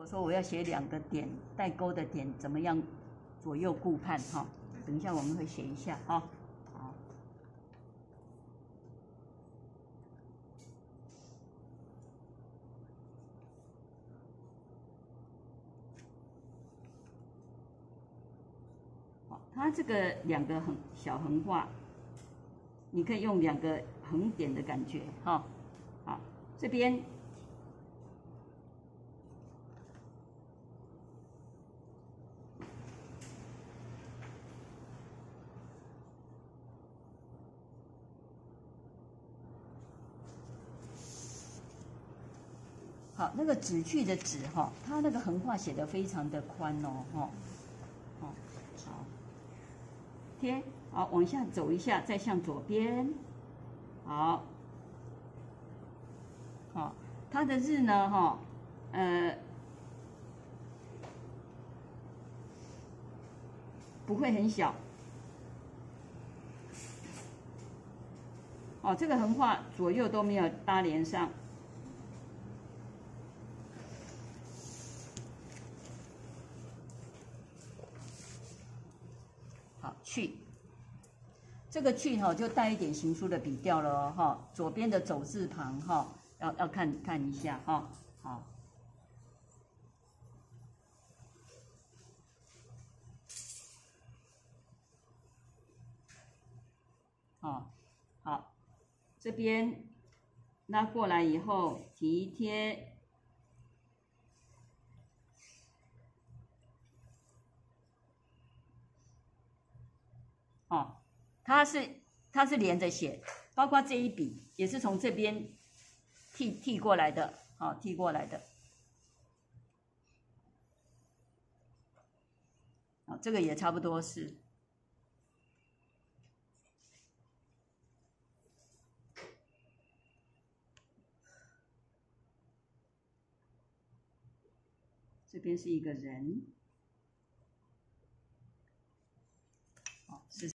我说我要写两个点带勾的点，怎么样左右顾盼哈？等一下我们会写一下哈。好，它这个两个横小横画，你可以用两个横点的感觉哈。好，这边。好，那个纸去的纸哈，它那个横画写的非常的宽哦，哈，哦，好，贴，好，往下走一下，再向左边，好，好，它的日呢，哈，呃，不会很小，哦，这个横画左右都没有搭连上。好去，这个去哈就带一点行书的笔调了哦哈，左边的走字旁哈，要要看看一下哈，好，好，好，这边拉过来以后提贴。哦，它是它是连着写，包括这一笔也是从这边替替过来的，哦，替过来的，这个也差不多是。这边是一个人，是。